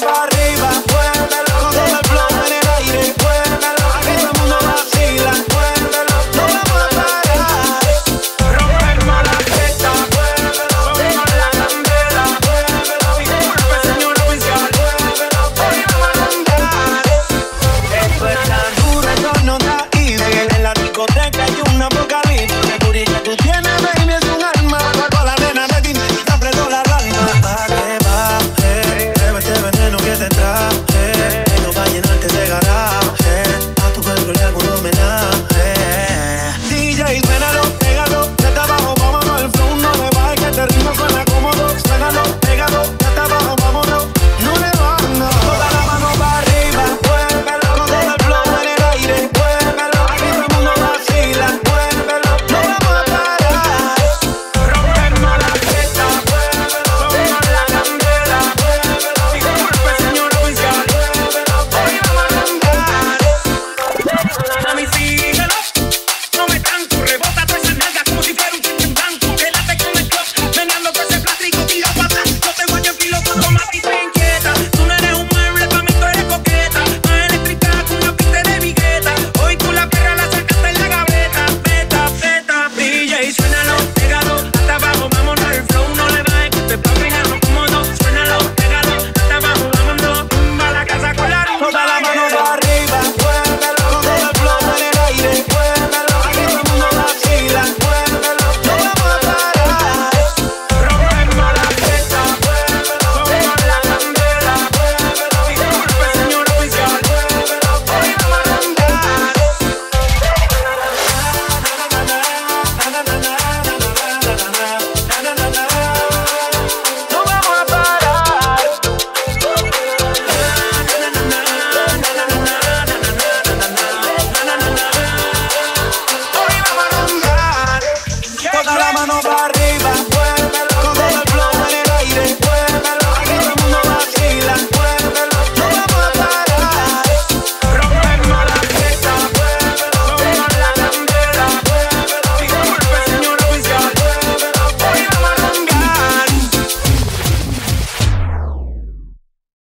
nobody.